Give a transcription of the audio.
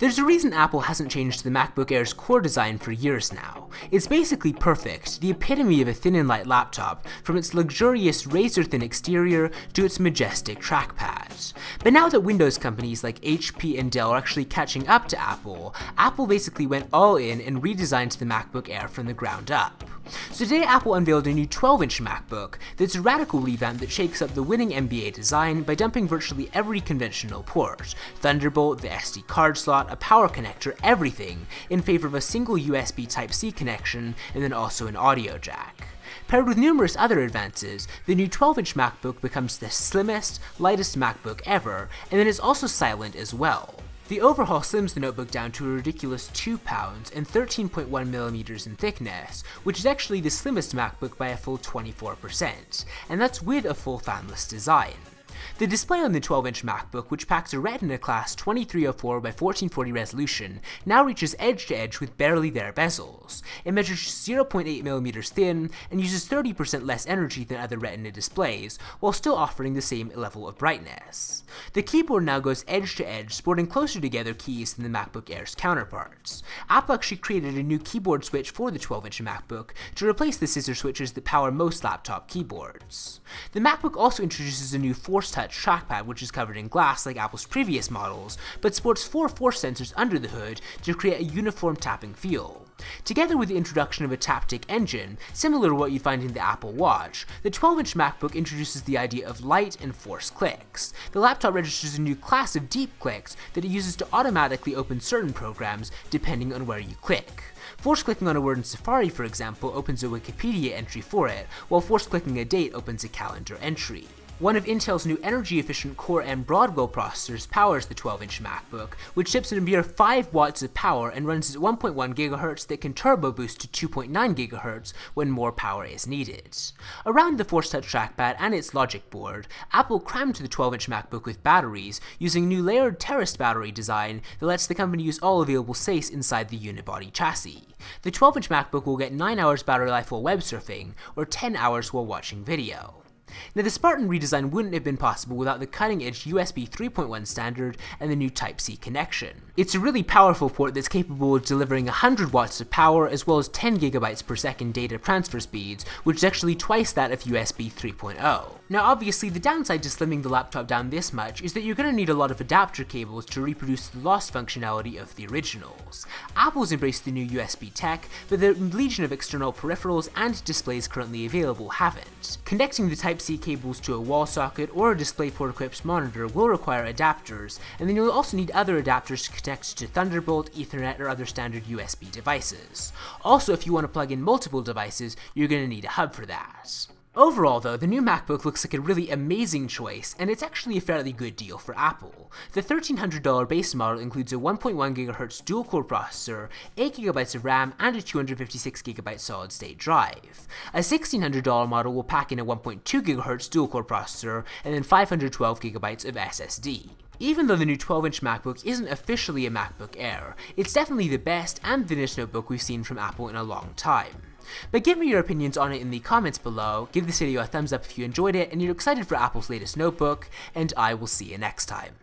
There's a reason Apple hasn't changed the MacBook Air's core design for years now. It's basically perfect, the epitome of a thin and light laptop, from its luxurious razor-thin exterior to its majestic trackpad. But now that Windows companies like HP and Dell are actually catching up to Apple, Apple basically went all in and redesigned the MacBook Air from the ground up. So today Apple unveiled a new 12-inch MacBook that's a radical revamp that shakes up the winning MBA design by dumping virtually every conventional port, Thunderbolt, the SD card slot, a power connector, everything, in favor of a single USB Type-C connection and then also an audio jack. Paired with numerous other advances, the new 12-inch MacBook becomes the slimmest, lightest MacBook ever, and then is also silent as well. The overhaul slims the notebook down to a ridiculous 2 pounds and 13.1 millimeters in thickness, which is actually the slimmest MacBook by a full 24%, and that's with a full fanless design. The display on the 12-inch MacBook, which packs a Retina class 2304 by 1440 resolution, now reaches edge to edge with barely there bezels. It measures 0.8mm thin and uses 30% less energy than other Retina displays, while still offering the same level of brightness. The keyboard now goes edge to edge, sporting closer together keys than the MacBook Air's counterparts. Apple actually created a new keyboard switch for the 12-inch MacBook to replace the scissor switches that power most laptop keyboards. The MacBook also introduces a new Force Touch trackpad which is covered in glass like Apple's previous models, but sports four force sensors under the hood to create a uniform tapping feel. Together with the introduction of a Taptic engine, similar to what you'd find in the Apple Watch, the 12-inch MacBook introduces the idea of light and force clicks. The laptop registers a new class of deep clicks that it uses to automatically open certain programs depending on where you click. Force clicking on a word in Safari, for example, opens a Wikipedia entry for it, while force clicking a date opens a calendar entry. One of Intel's new energy-efficient Core M Broadwell processors powers the 12-inch MacBook, which ships a mere 5 watts of power and runs at 1.1 GHz that can turbo boost to 2.9 GHz when more power is needed. Around the Force Touch trackpad and its logic board, Apple crammed the 12-inch MacBook with batteries using new layered terraced battery design that lets the company use all available space inside the unibody chassis. The 12-inch MacBook will get 9 hours battery life while web surfing, or 10 hours while watching video. Now the Spartan redesign wouldn't have been possible without the cutting edge USB 3.1 standard and the new Type-C connection. It's a really powerful port that's capable of delivering 100 watts of power as well as 10 gigabytes per second data transfer speeds, which is actually twice that of USB 3.0. Now obviously the downside to slimming the laptop down this much is that you're going to need a lot of adapter cables to reproduce the lost functionality of the originals. Apple's embraced the new USB tech, but the legion of external peripherals and displays currently available haven't. Connecting the Type-C cables to a wall socket or a DisplayPort equipped monitor will require adapters, and then you'll also need other adapters to connect to Thunderbolt, Ethernet, or other standard USB devices. Also, if you want to plug in multiple devices, you're going to need a hub for that. Overall though, the new MacBook looks like a really amazing choice, and it's actually a fairly good deal for Apple. The $1,300 base model includes a 1.1 GHz dual-core processor, 8GB of RAM, and a 256GB solid-state drive. A $1,600 model will pack in a 1.2 GHz dual-core processor, and then 512GB of SSD. Even though the new 12-inch MacBook isn't officially a MacBook Air, it's definitely the best and thinnest notebook we've seen from Apple in a long time. But give me your opinions on it in the comments below, give this video a thumbs up if you enjoyed it and you're excited for Apple's latest notebook, and I will see you next time.